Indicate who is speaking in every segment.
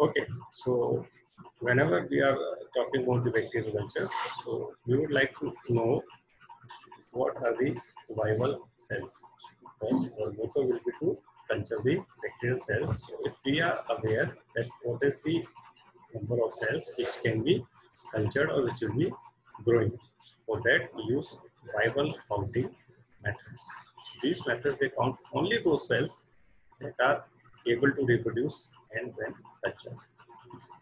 Speaker 1: Okay, so whenever we are uh, talking about the bacterial cultures, so we would like to know what are the viable cells. Because our motto will be to culture the bacterial cells. So if we are aware that what is the number of cells which can be cultured or which will be growing. So for that we use viable counting methods. So these methods they count only those cells that are able to reproduce and when cultured.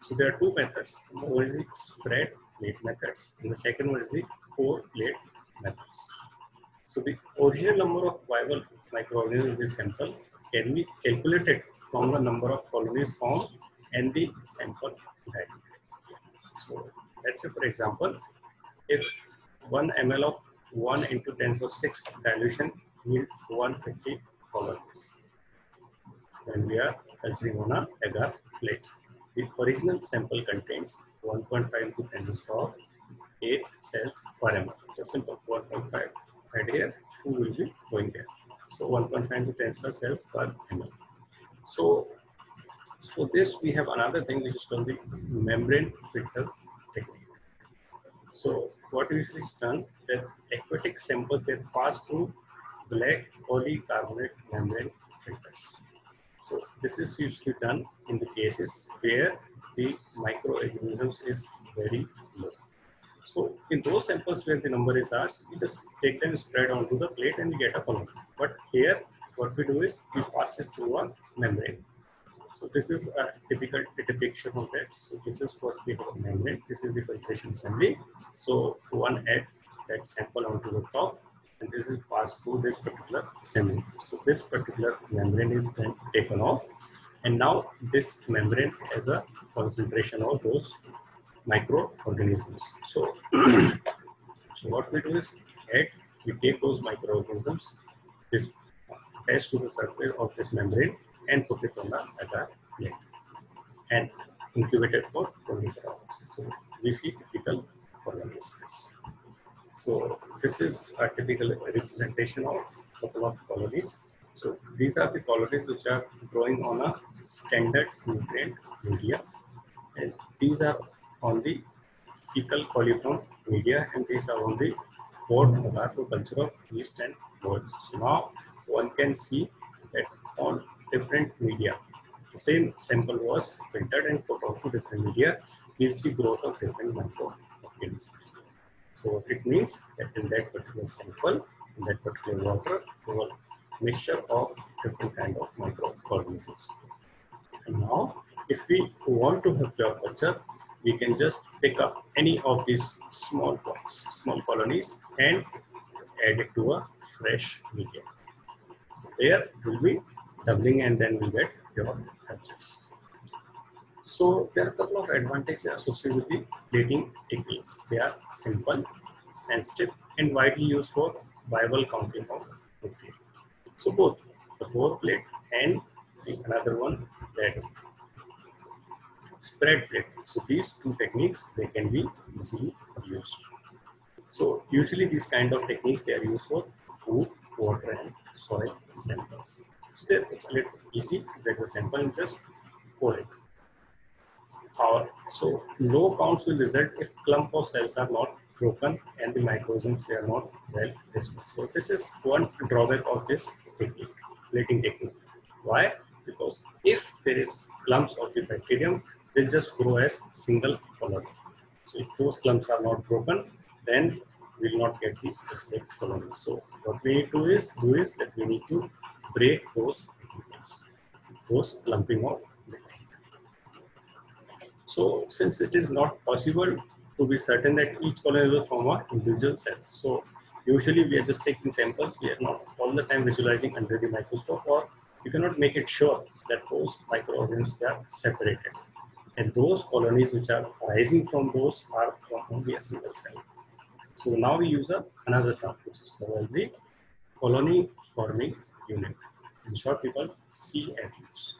Speaker 1: So there are two methods. One is the spread plate methods, and the second one is the pour plate methods. So the original number of viable microorganisms in this sample can be calculated from the number of colonies found and the sample value. So let's say for example, if 1 ml of 1 into 10 to 6 dilution yield 150 colonies, then we are culturing on a agar plate. The original sample contains 1.5 to 10 to the power 8 cells per ml. It's a simple 1.5 right here, 2 will be going there. So 1.5 to 10 to cells per ml. So, so this we have another thing which is called the membrane filter technique. So what usually is done that aquatic samples they pass through black polycarbonate membrane filters. So this is usually done in the cases where the microorganisms is very low. So in those samples where the number is large, we just take them spread onto the plate and we get a column. But here, what we do is we pass this through a membrane. So this is a typical depiction of that. So this is what we have membrane. This is the filtration assembly. So one add that sample onto the top and this is passed through this particular assembly. So this particular membrane is then taken off and now this membrane has a concentration of those microorganisms. So, so what we do is add, we take those microorganisms, this attached to the surface of this membrane and put it on the agar plate and incubate it for 24 hours. So we see typical organisms. So this is a typical representation of a couple of colonies. So these are the colonies which are growing on a standard nutrient media. And these are on the fecal coliform media and these are on the pot agar for culture of yeast and mold. So now one can see that on different media, the same sample was filtered and put onto different media, we see growth of different microorganisms. So it means that in that particular sample, in that particular water, there was mixture of different kind of microorganisms. And now, if we want to have pure culture, we can just pick up any of these small points, small colonies, and add it to a fresh media. So there will be doubling, and then we get pure cultures. So there are a couple of advantages associated with the plating techniques. They are simple, sensitive, and widely used for viable counting of bacteria. So both the pour plate and the another one that spread plate. So these two techniques they can be easily used. So usually these kind of techniques they are used for food, water, and soil samples. So it's a little easy to get the sample and just pour it. However, so low counts will result if clump of cells are not broken and the microorganisms they are not well dispersed. So this is one drawback of this technique, plating technique. Why? Because if there is clumps of the bacterium, they'll just grow as single colony. So if those clumps are not broken, then we will not get the exact colonies. So what we need to is do is that we need to break those those clumping of bacteria. So since it is not possible to be certain that each colony will form a individual cell. So usually we are just taking samples. We are not all the time visualizing under the microscope or you cannot make it sure that those microorganisms are separated. And those colonies which are arising from those are from only a single cell. So now we use a, another term which is called the colony forming unit. In short, we call CFUs.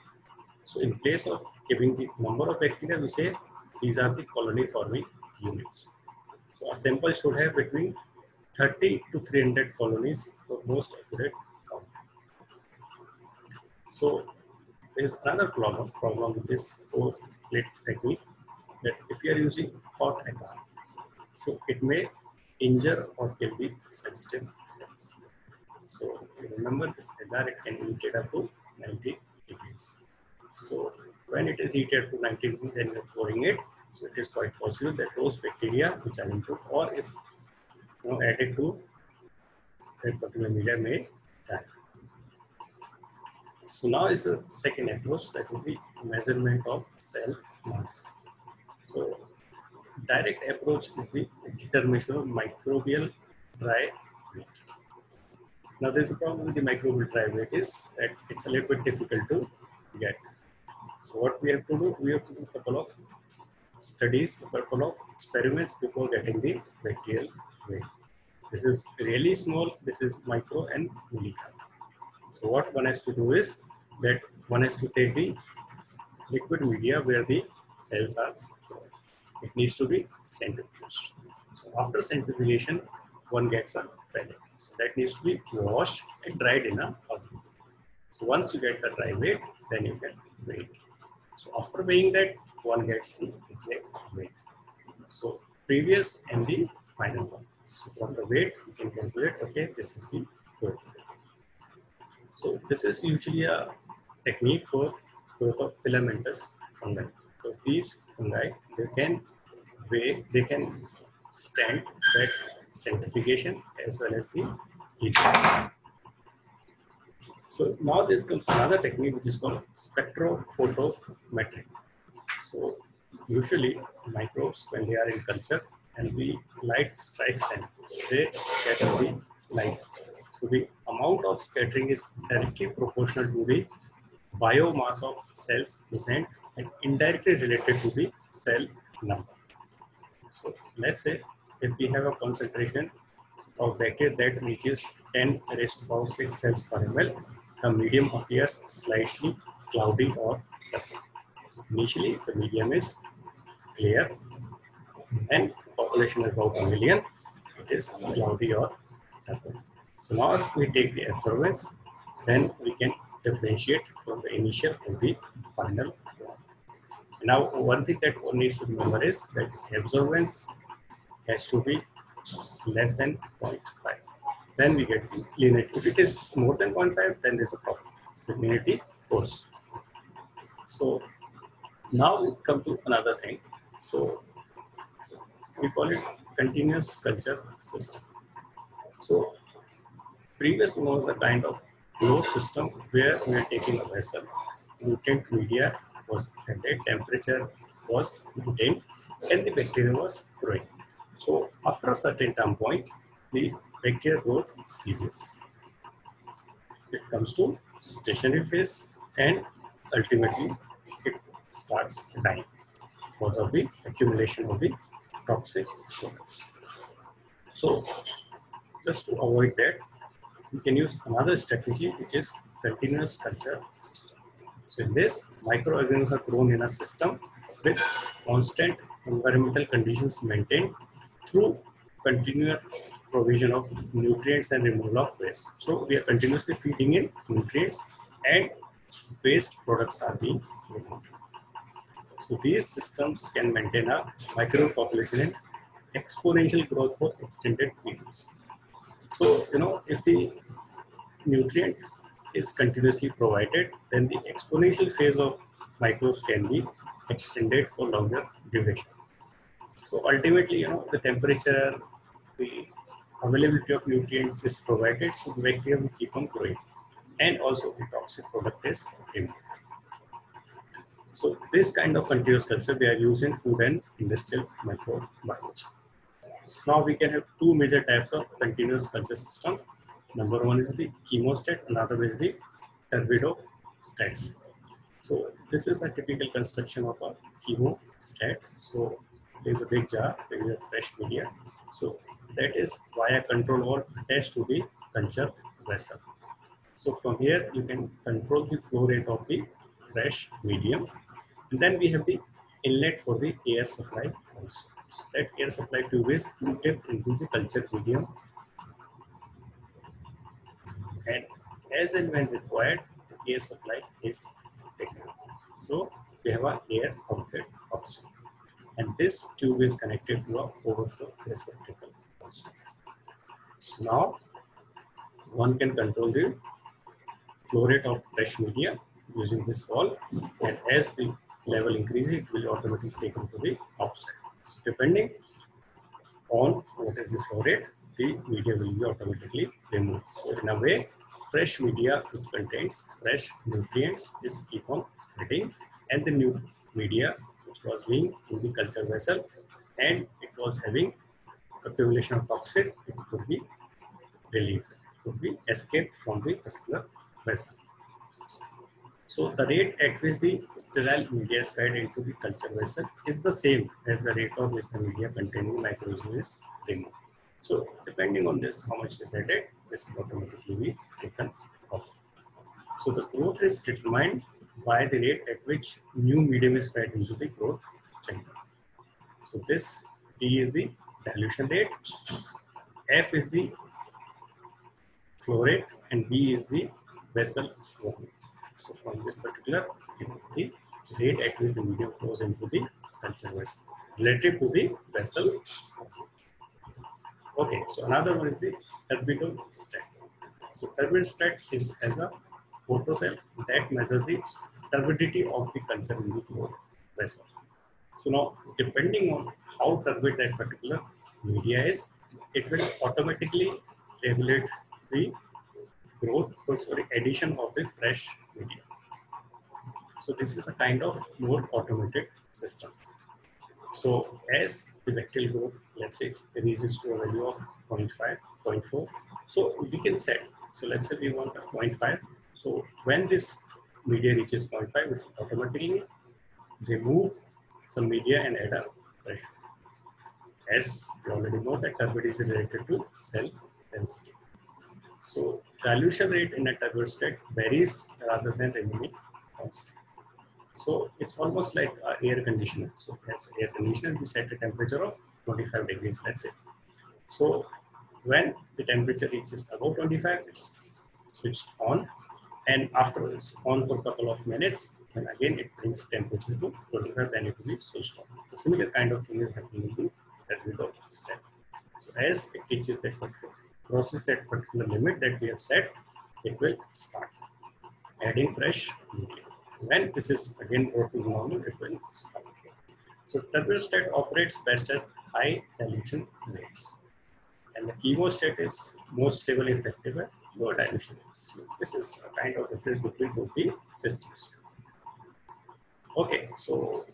Speaker 1: So in place of giving the number of bacteria, we say these are the colony forming units. So a sample should have between 30 to 300 colonies for most accurate count. So there is another problem, problem with this pour plate technique that if you are using hot agar, so it may injure or kill the sensitive cells. So remember this agar it can be heated up to 90 degrees. So when it is heated to 90 degrees and you're pouring it, so it is quite possible that those bacteria which are into or if you know added to that particular media may die. So now is the second approach that is the measurement of cell mass. So direct approach is the determination of microbial dry weight. Now there's a problem with the microbial dry weight is that it's a little bit difficult to get. So what we have to do, we have to do a couple of studies, a couple of experiments before getting the bacterial weight. This is really small, this is micro and milligram. So what one has to do is that one has to take the liquid media where the cells are. It needs to be centrifuged. So after centrifugation, one gets a pellet. So that needs to be washed and dried in a oven. So once you get the dry weight, then you can weigh So after weighing that, one gets the exact weight. So previous and the final one. So from the weight, you can calculate, okay, this is the growth. So this is usually a technique for growth of filamentous fungi. So these fungi, they can weigh, they can stand that centrifugation as well as the heat. So now this comes another technique which is called spectrophotometry. So usually microbes when they are in culture and the light strikes them, they scatter the light. So the amount of scattering is directly proportional to the biomass of cells present and indirectly related to the cell number. So let's say if we have a concentration of bacteria that reaches 10 raised to power 6 cells per ml, the medium appears slightly cloudy or purple. Initially, the medium is clear and population is about a million, it is cloudy or purple. So now if we take the absorbance, then we can differentiate from the initial and the final one. Now, one thing that one needs to remember is that absorbance has to be less than 0.5. Then we get the linearity. If it is more than 0.5, then there's a problem. Linearity goes. So now we come to another thing. So we call it continuous culture system. So previous one was a kind of closed system where we are taking a vessel, nutrient media was added, temperature was maintained, and the bacteria was growing. So after a certain time point, the bacteria growth ceases. It comes to stationary phase and ultimately starts dying because of the accumulation of the toxic products. So just to avoid that, we can use another strategy which is continuous culture system. So in this, microorganisms are grown in a system with constant environmental conditions maintained through continuous provision of nutrients and removal of waste. So we are continuously feeding in nutrients and waste products are being removed. So these systems can maintain a microbe population in exponential growth for extended periods. So, you know, if the nutrient is continuously provided, then the exponential phase of microbes can be extended for longer duration. So ultimately, you know, the temperature, the availability of nutrients is provided, so the bacteria will keep on growing. And also the toxic product is removed. So this kind of continuous culture, they are using food and industrial microbiology. So now we can have two major types of continuous culture system. Number one is the chemostat, another is the turbidostats. So this is a typical construction of a chemostat. So there is a big jar, there is a fresh media. So that is via control valve attached to the culture vessel. So from here you can control the flow rate of the fresh medium. And then we have the inlet for the air supply also. So that air supply tube is dipped into the culture medium. And as and when required, the air supply is taken. So we have an air outlet also. And this tube is connected to a overflow receptacle also. So now one can control the flow rate of fresh media using this valve and as the level increases it will automatically take them to the outside. So depending on what is the flow rate the media will be automatically removed. So in a way fresh media which contains fresh nutrients is keep on getting and the new media which was being in the culture vessel and it was having accumulation of toxin it could be relieved could be escaped from the particular vessel so the rate at which the sterile media is fed into the culture vessel is the same as the rate of which the media containing microorganism is removed. So depending on this, how much is added, this will automatically be taken off. So the growth is determined by the rate at which new medium is fed into the growth chamber. So this D is the dilution rate, F is the flow rate, and B is the vessel volume. So from this particular, the rate at which the medium flows into the culture vessel relative to the vessel. Okay, so another one is the turbidostat. So turbidostat is as a photocell that measures the turbidity of the culture in the vessel. So now, depending on how turbid that particular media is, it will automatically regulate the growth or sorry addition of the fresh media. So this is a kind of more automated system. So as the bacterial growth, let's say it reaches to a value of 0.5, 0.4. So we can set, so let's say we want a 0.5. So when this media reaches 0.5, it automatically remove some media and add a fresh. As we already know that turbidity is related to cell density. So dilution rate in a turbidostat varies rather than remaining constant. So it's almost like air conditioner. So as air conditioner, we set a temperature of 25 degrees, let's say. So when the temperature reaches above 25, it's switched on. And after it's on for a couple of minutes, and again it brings temperature to 25, then it will be switched on. A similar kind of thing is happening in the turbidostat. step. So as it reaches that particular crosses that particular limit that we have set, it will start adding fresh nuclei. When this is again brought to normal, it will stop. So turbidostat operates best at high dilution rates. And the chemostat is most stable effective at lower dilution rates. So this is a kind of difference between both the systems. Okay, so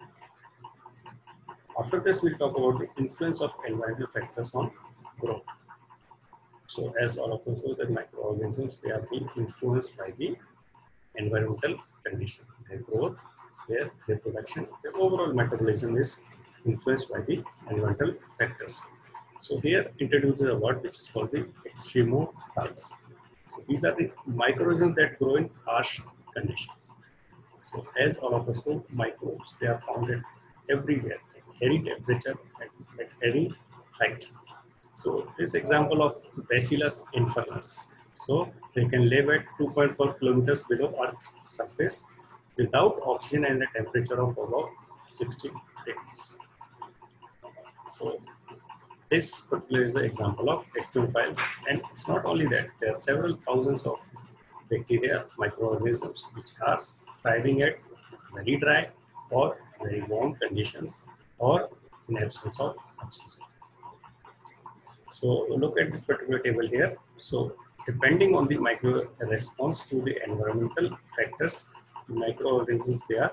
Speaker 1: after this, we'll talk about the influence of environmental factors on growth. So as all of us know that microorganisms, they are being influenced by the environmental condition. Their growth, their reproduction, their overall metabolism is influenced by the environmental factors. So here introduces a word which is called the extremophiles. So these are the microorganisms that grow in harsh conditions. So as all of us know, microbes, they are found everywhere, at any temperature, at, at any height. So this example of Bacillus infernus. So they can live at 2.4 kilometers below Earth surface without oxygen and a temperature of about 60 degrees. So this particular is an example of extremophiles and it's not only that, there are several thousands of bacteria, microorganisms which are thriving at very dry or very warm conditions or in absence of oxygen. So look at this particular table here. So depending on the micro response to the environmental factors, microorganisms they are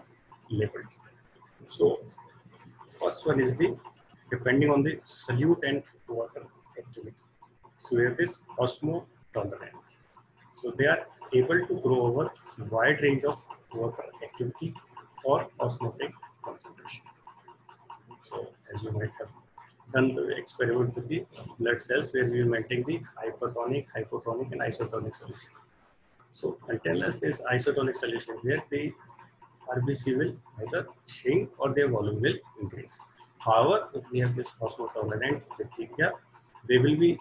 Speaker 1: labeled. So first one is the depending on the solute and water activity. So we have this osmotolerant. So they are able to grow over a wide range of water activity or osmotic concentration. So as you might have done the experiment with the blood cells where we are maintaining the hypertonic, hypotonic, and isotonic solution. So until as this isotonic solution where the RBC will either shrink or their volume will increase. However, if we have this osmotolerant bacteria, they will be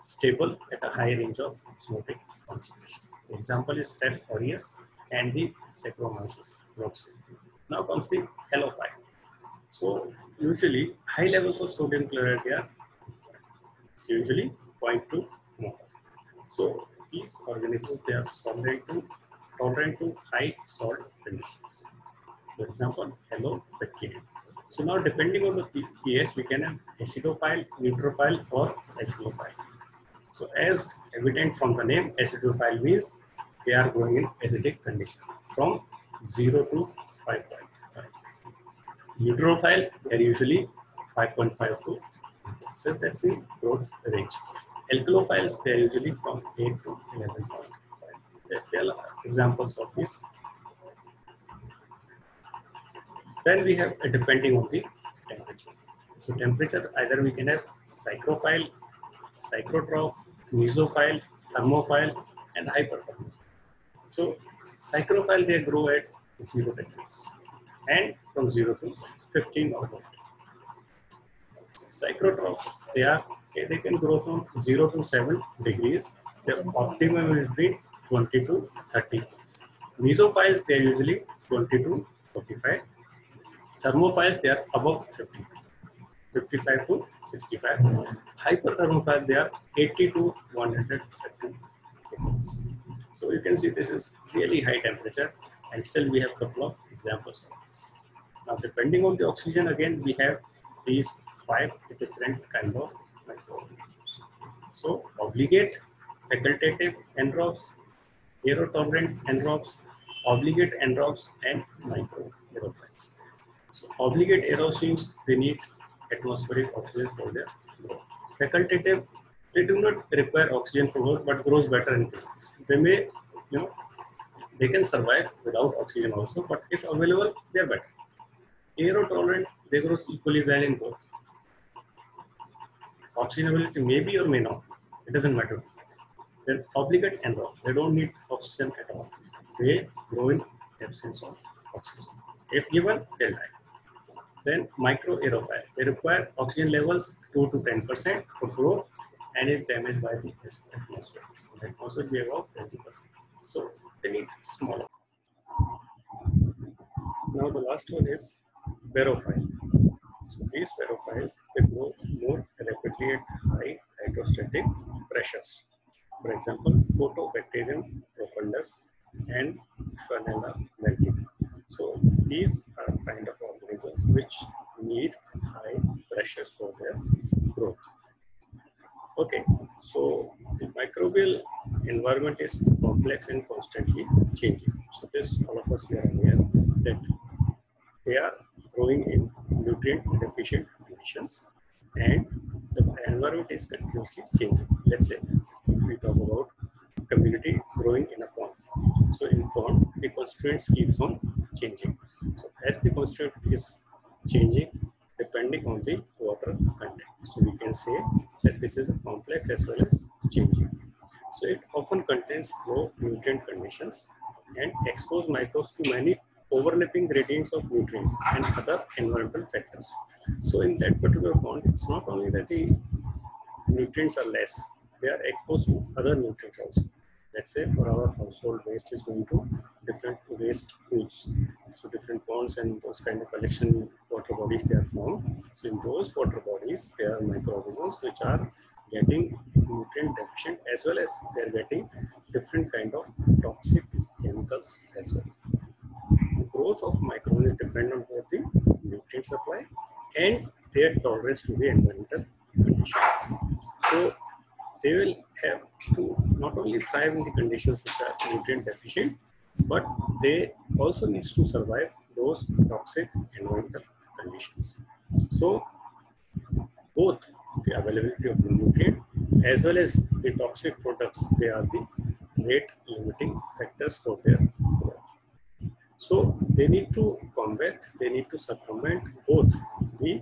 Speaker 1: stable at a high range of osmotic concentration. The example is Staph aureus and the Saccharomyces rouxii. Now comes the halophile. So usually high levels of sodium chloride are usually 0.2 mole. So these organisms they are tolerant to tolerant to high salt conditions. For example, halobacteria. So now depending on the pH, we can have acidophile, neutrophile or alkalophile. So as evident from the name, acidophile means they are growing in acidic condition from 0 to 5.5. Neutrophile, they are usually 5.5 to so that's the growth range. Alkalophiles, they are usually from 8 to 11.5. There are examples of this. Then we have, uh, depending on the temperature. So temperature, either we can have psychrophile, psychrotroph, mesophile, thermophile, and hyperthermophile. So psychrophile, they grow at 0 degrees and from 0 to 15 or more. Psychrotrophs, they are they can grow from 0 to 7 degrees. Their optimum will be 20 to 30. Mesophiles, they are usually 20 to 45. Thermophiles, they are above 50. 55 to 65. Hyperthermophiles, they are 80 to 130 degrees. So you can see this is really high temperature and still we have a couple of examples. Now depending on the oxygen again we have these five different kind of microorganisms. So obligate, facultative anaerobes, aerotolerant anaerobes, obligate anaerobes and micro. So obligate aerobes, they need atmospheric oxygen for their growth. Facultative, they do not require oxygen for growth, but grows better in business. They may, you know, they can survive without oxygen also, but if available, they're better. Aerotolerant, they grow equally well in both. Oxygenability may be or may not. It doesn't matter. They're obligate anaerobe. They don't need oxygen at all. They grow in absence of oxygen. If given, they'll die. Then micro aerophile. They require oxygen levels 2 to 10% for growth and is damaged by the atmosphere. So the atmosphere be about 20%. So they need smaller. Now the last one is barophile. So these barophiles, they grow more rapidly at high hydrostatic pressures. For example, Photobacterium profundus and Shewanella meltina. So these are kind of organisms which need high pressures for their growth. Okay, so the microbial environment is complex and constantly changing. So this all of us we are aware that they are growing in nutrient deficient conditions and the environment is continuously changing. Let's say if we talk about community growing in a pond. So in pond, the constraints keeps on changing. So as the constraint is changing, depending on the water content. So we can say that this is a complex as well as changing. So it often contains low nutrient conditions and expose microbes to many overlapping gradients of nutrients and other environmental factors. So in that particular pond, it's not only that the nutrients are less, they are exposed to other nutrients also. Let's say for our household waste is going to different waste pools. So different ponds and those kind of collection water bodies they are formed. So in those water bodies, there are microorganisms which are getting nutrient deficient as well as they're getting different kind of toxic chemicals as well growth of microorganisms depend on both the nutrient supply and their tolerance to the environmental condition. So they will have to not only thrive in the conditions which are nutrient deficient, but they also needs to survive those toxic environmental conditions. So both the availability of the nutrient as well as the toxic products, they are the rate limiting factors for their so they need to combat, they need to circumvent both the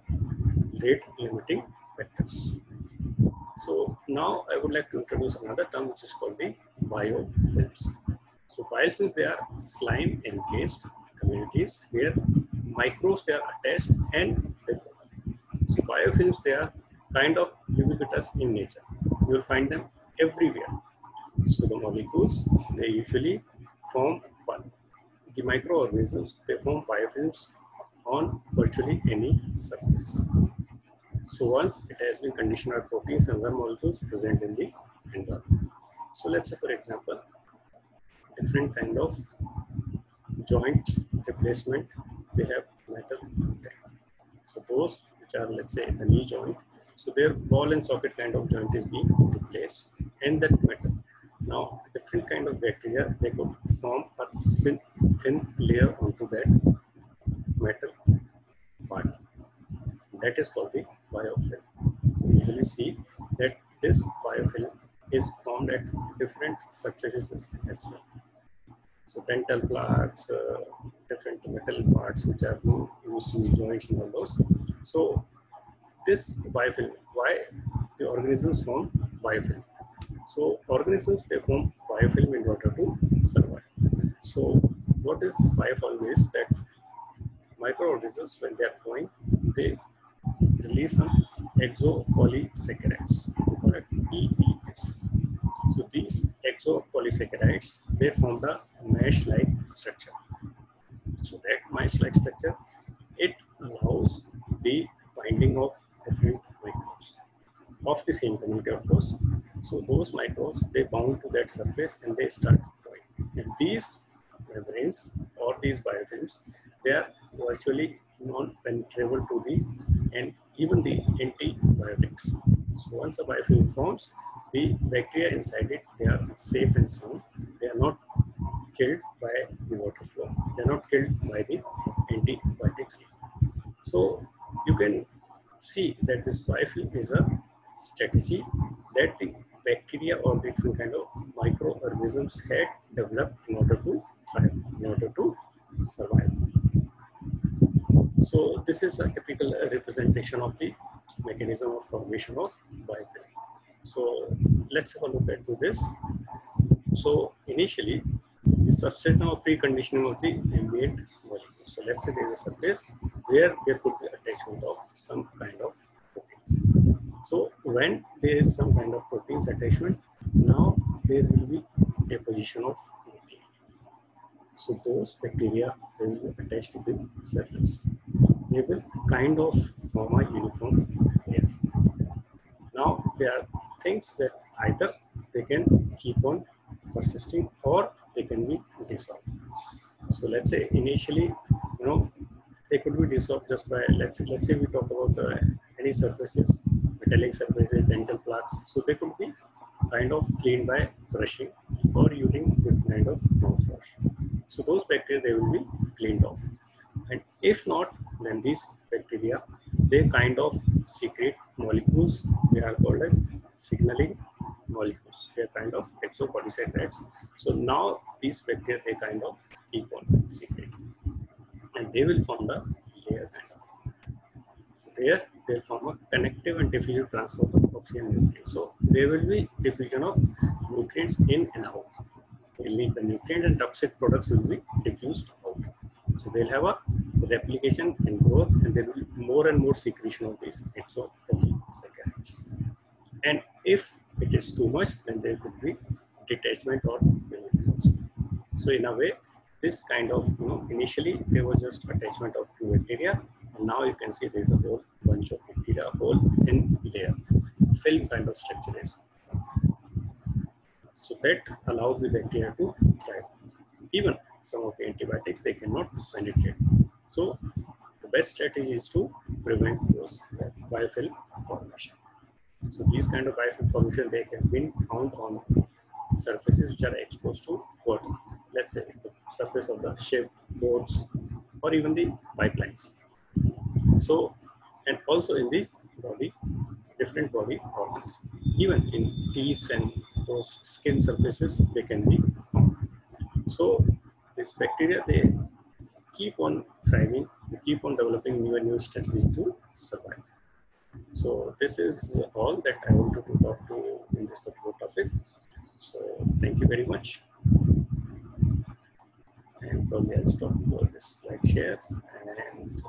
Speaker 1: rate limiting factors. So now I would like to introduce another term which is called the biofilms. So biofilms, they are slime encased communities where microbes they are attached and they So biofilms, they are kind of ubiquitous in nature. You will find them everywhere. So the molecules, they usually form one the microorganisms, they form biofilms on virtually any surface. So once it has been conditioned by proteins and other molecules present in the environment. So let's say for example, different kind of joints replacement, they have metal contact. So those which are let's say the knee joint, so their ball and socket kind of joint is being replaced and that metal. Now different kind of bacteria, they could form a thin, layer onto that metal part. That is called the biofilm. We usually see that this biofilm is formed at different surfaces as well. So dental plaques, uh, different metal parts which are used in joints and all those. So this biofilm, why the organisms form biofilm? So organisms they form biofilm in order to survive. So what is biofilm is that microorganisms when they are growing, they release some exopolysaccharides. We call it EPS. So these exopolysaccharides, they form the mesh-like structure. So that mesh-like structure, it allows the binding of different microbes of the same community, of course. So those microbes, they bound to that surface and they start growing. And these membranes or these biofilms, they are virtually non-penetrable to the and even the antibiotics. So once a biofilm forms, the bacteria inside it, they are safe and sound. They are not killed by the water flow. They are not killed by the antibiotics. So you can see that this biofilm is a strategy that the bacteria or different kind of microorganisms had developed in order to in order to survive. So this is a typical representation of the mechanism of formation of biofilm. So let's have a look at this. So initially, the substrate of preconditioning of the ambient molecule. So let's say there is a surface where there could be attachment of some kind of proteins. So when there is some kind of proteins attachment, now there will be deposition of. So those bacteria will attach to the surface. They will kind of form a uniform layer. Now there are things that either they can keep on persisting or they can be dissolved. So let's say initially, you know, they could be dissolved just by let's say, let's say we talk about uh, any surfaces, metallic surfaces, dental plaques. So they could be kind of cleaned by brushing or using different kind of mouthwash. So those bacteria they will be cleaned off. And if not, then these bacteria they kind of secrete molecules. They are called as signaling molecules. They are kind of exopolysaccharides. So now these bacteria they kind of keep on secreting, and they will form the layer kind of. So there they'll form a connective and diffusive transport of oxygen nutrients. So there will be diffusion of nutrients in and out. They'll need the nutrient and toxic products will be diffused out. So they'll have a replication and growth, and there will be more and more secretion of these exopolysaccharides. And if it is too much, then there could be detachment or benefits. So in a way, this kind of, you know, initially there was just attachment of two bacteria, and now you can see there's a whole bunch of bacteria, whole thin layer, film kind of structure is. So that allows the bacteria to thrive. Even some of the antibiotics, they cannot penetrate. So the best strategy is to prevent those biofilm formation. So these kind of biofilm formation, they can be found on surfaces which are exposed to water. Let's say the surface of the ship, boats, or even the pipelines. So, and also in the body, different body organs. Even in teeth and those skin surfaces, they can be. So these bacteria, they keep on thriving, they keep on developing new and new strategies to survive. So this is all that I wanted to talk to in this particular topic. So thank you very much. And probably I'll stop for this slide share and